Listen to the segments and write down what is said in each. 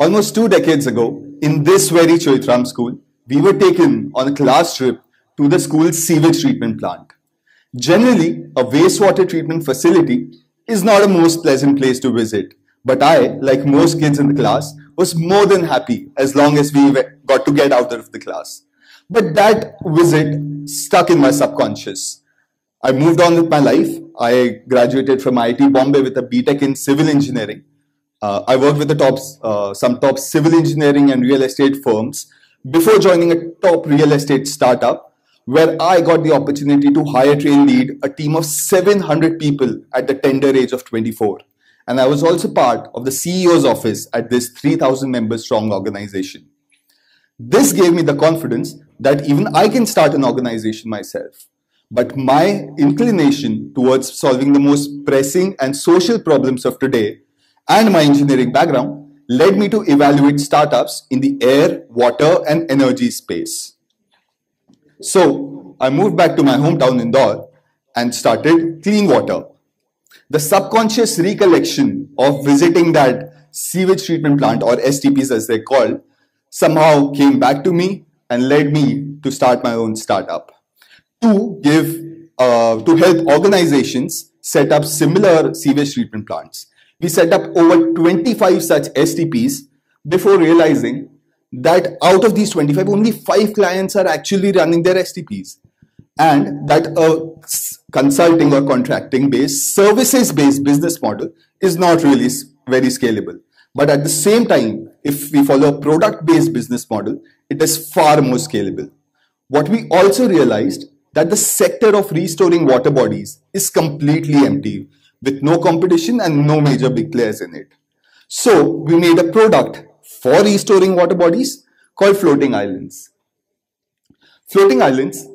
Almost two decades ago, in this very Choithram school, we were taken on a class trip to the school's sewage treatment plant. Generally, a wastewater treatment facility is not a most pleasant place to visit, but I, like most kids in the class, was more than happy as long as we got to get out of the class. But that visit stuck in my subconscious. I moved on with my life. I graduated from IIT Bombay with a BTech in civil engineering uh, I worked with the top, uh, some top civil engineering and real estate firms before joining a top real estate startup where I got the opportunity to hire, train, lead a team of 700 people at the tender age of 24. And I was also part of the CEO's office at this 3,000 member strong organization. This gave me the confidence that even I can start an organization myself. But my inclination towards solving the most pressing and social problems of today and my engineering background led me to evaluate startups in the air, water, and energy space. So I moved back to my hometown Indore and started Clean Water. The subconscious recollection of visiting that sewage treatment plant, or STPs as they're called, somehow came back to me and led me to start my own startup to give uh, to help organizations set up similar sewage treatment plants we set up over 25 such STPs before realizing that out of these 25, only five clients are actually running their STPs. And that a consulting or contracting based, services based business model is not really very scalable. But at the same time, if we follow a product based business model, it is far more scalable. What we also realized that the sector of restoring water bodies is completely empty with no competition and no major big players in it. So we made a product for restoring water bodies called floating islands. Floating islands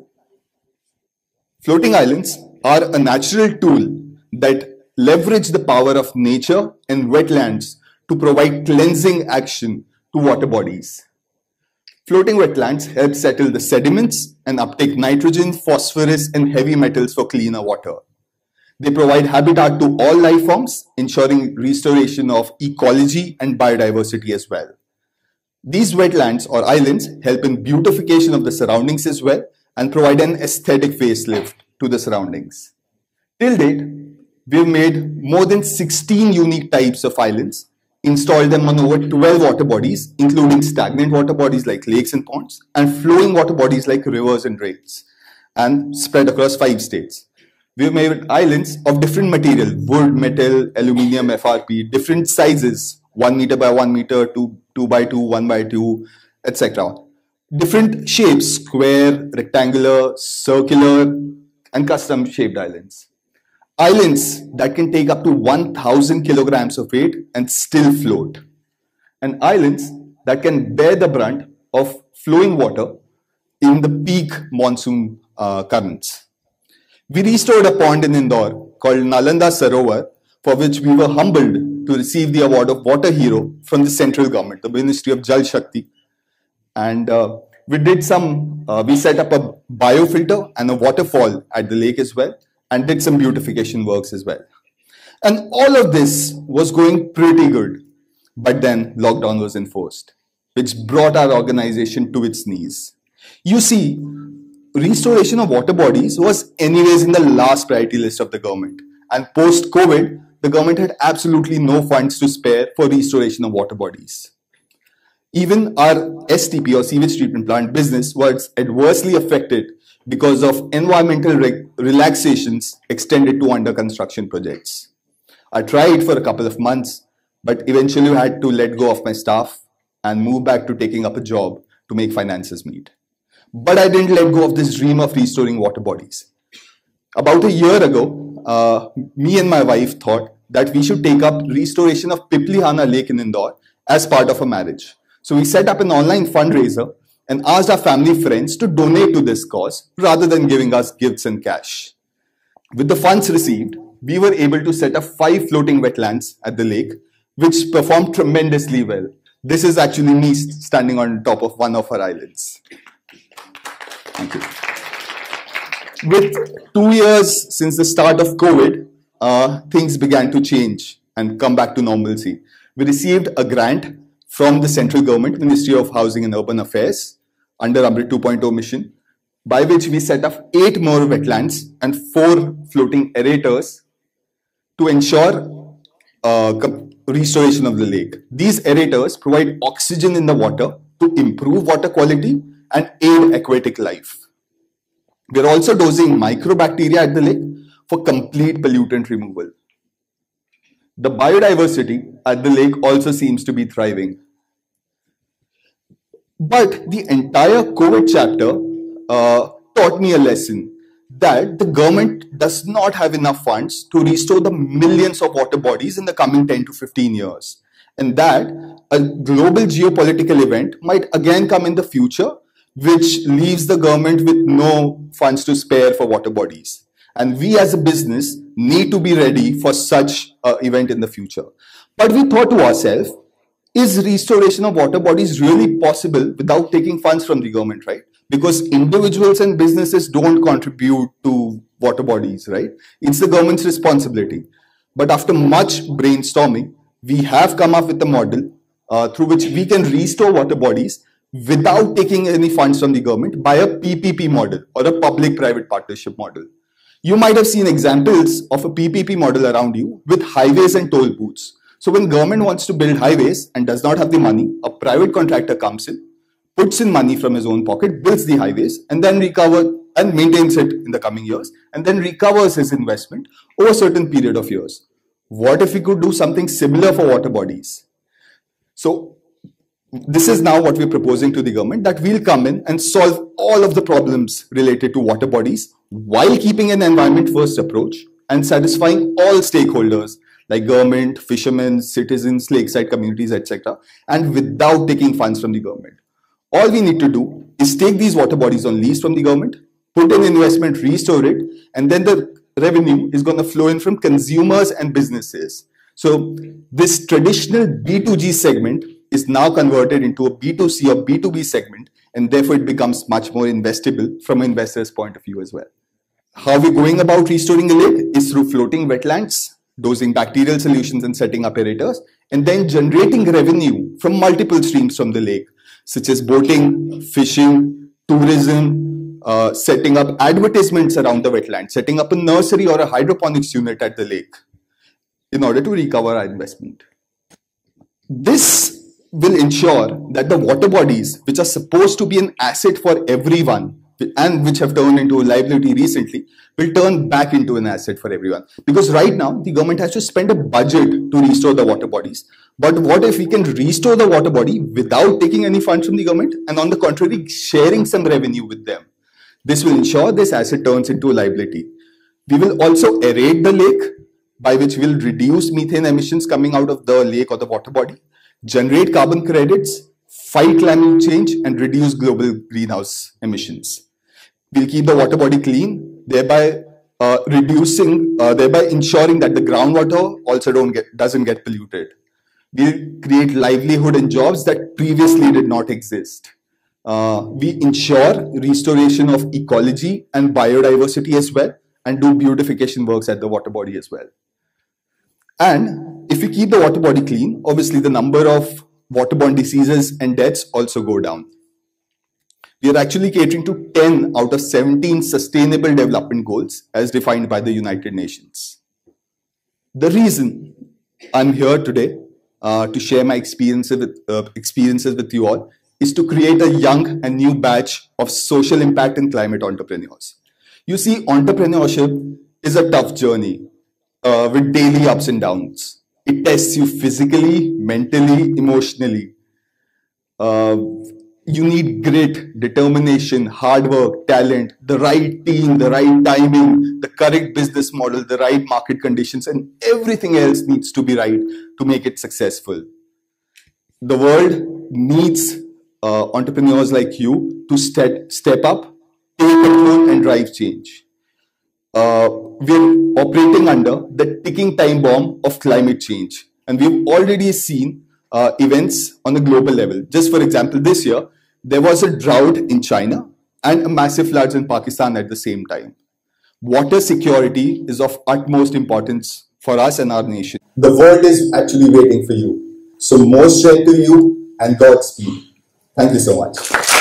Floating islands are a natural tool that leverage the power of nature and wetlands to provide cleansing action to water bodies. Floating wetlands help settle the sediments and uptake nitrogen, phosphorus, and heavy metals for cleaner water. They provide habitat to all life forms, ensuring restoration of ecology and biodiversity as well. These wetlands or islands help in beautification of the surroundings as well and provide an aesthetic facelift to the surroundings. Till date, we've made more than 16 unique types of islands, installed them on over 12 water bodies, including stagnant water bodies like lakes and ponds, and flowing water bodies like rivers and drains, and spread across five states. We've made islands of different material, wood, metal, aluminium, FRP, different sizes, 1 meter by 1 meter, 2, 2 by 2, 1 by 2, etc. Different shapes, square, rectangular, circular, and custom shaped islands. Islands that can take up to 1000 kilograms of weight and still float. And islands that can bear the brunt of flowing water in the peak monsoon uh, currents. We restored a pond in Indore called Nalanda Sarovar, for which we were humbled to receive the award of Water Hero from the central government, the Ministry of Jal Shakti. And uh, we did some, uh, we set up a biofilter and a waterfall at the lake as well, and did some beautification works as well. And all of this was going pretty good. But then lockdown was enforced, which brought our organization to its knees. You see, restoration of water bodies was anyways in the last priority list of the government. And post COVID, the government had absolutely no funds to spare for restoration of water bodies. Even our STP or sewage treatment plant business was adversely affected because of environmental re relaxations extended to under construction projects. I tried for a couple of months, but eventually had to let go of my staff and move back to taking up a job to make finances meet. But I didn't let go of this dream of restoring water bodies. About a year ago, uh, me and my wife thought that we should take up restoration of Piplihana Lake in Indore as part of a marriage. So we set up an online fundraiser and asked our family friends to donate to this cause rather than giving us gifts and cash. With the funds received, we were able to set up five floating wetlands at the lake which performed tremendously well. This is actually me standing on top of one of our islands. Thank you. With two years since the start of COVID, uh, things began to change and come back to normalcy. We received a grant from the central government, Ministry of Housing and Urban Affairs, under AMRUT 2.0 mission, by which we set up eight more wetlands and four floating aerators to ensure uh, restoration of the lake. These aerators provide oxygen in the water to improve water quality and aid aquatic life. We are also dosing microbacteria at the lake for complete pollutant removal. The biodiversity at the lake also seems to be thriving. But the entire COVID chapter uh, taught me a lesson that the government does not have enough funds to restore the millions of water bodies in the coming 10 to 15 years. And that a global geopolitical event might again come in the future, which leaves the government with no funds to spare for water bodies. And we as a business need to be ready for such an event in the future. But we thought to ourselves, is restoration of water bodies really possible without taking funds from the government, right? because individuals and businesses don't contribute to water bodies, right? It's the government's responsibility. But after much brainstorming, we have come up with a model uh, through which we can restore water bodies without taking any funds from the government by a PPP model or a public-private partnership model. You might have seen examples of a PPP model around you with highways and toll booths. So when government wants to build highways and does not have the money, a private contractor comes in, puts in money from his own pocket, builds the highways, and then recovers and maintains it in the coming years, and then recovers his investment over a certain period of years. What if we could do something similar for water bodies? So this is now what we're proposing to the government that we'll come in and solve all of the problems related to water bodies while keeping an environment first approach and satisfying all stakeholders like government, fishermen, citizens, lakeside communities, etc., and without taking funds from the government. All we need to do is take these water bodies on lease from the government, put in investment, restore it, and then the revenue is going to flow in from consumers and businesses. So this traditional B2G segment is now converted into a B2C or B2B segment, and therefore it becomes much more investable from an investor's point of view as well. How we're going about restoring a lake is through floating wetlands, dosing bacterial solutions and setting up aerators, and then generating revenue from multiple streams from the lake such as boating, fishing, tourism, uh, setting up advertisements around the wetland, setting up a nursery or a hydroponics unit at the lake in order to recover our investment. This will ensure that the water bodies, which are supposed to be an asset for everyone, and which have turned into a liability recently will turn back into an asset for everyone. Because right now, the government has to spend a budget to restore the water bodies. But what if we can restore the water body without taking any funds from the government and on the contrary, sharing some revenue with them? This will ensure this asset turns into a liability. We will also aerate the lake by which we'll reduce methane emissions coming out of the lake or the water body, generate carbon credits, fight climate change and reduce global greenhouse emissions. We'll keep the water body clean, thereby uh, reducing, uh, thereby ensuring that the groundwater also don't get, doesn't get polluted. We'll create livelihood and jobs that previously did not exist. Uh, we ensure restoration of ecology and biodiversity as well and do beautification works at the water body as well. And if we keep the water body clean, obviously the number of waterborne diseases and deaths also go down we are actually catering to 10 out of 17 sustainable development goals as defined by the United Nations. The reason I'm here today uh, to share my experiences with, uh, experiences with you all is to create a young and new batch of social impact and climate entrepreneurs. You see, entrepreneurship is a tough journey uh, with daily ups and downs. It tests you physically, mentally, emotionally. Uh, you need grit, determination, hard work, talent, the right team, the right timing, the correct business model, the right market conditions, and everything else needs to be right to make it successful. The world needs uh, entrepreneurs like you to step, step up, take control, and drive change. Uh, we're operating under the ticking time bomb of climate change. And we've already seen uh, events on a global level. Just for example, this year, there was a drought in China and a massive floods in Pakistan at the same time. Water security is of utmost importance for us and our nation. The world is actually waiting for you. So more strength to you and Godspeed. Thank you so much.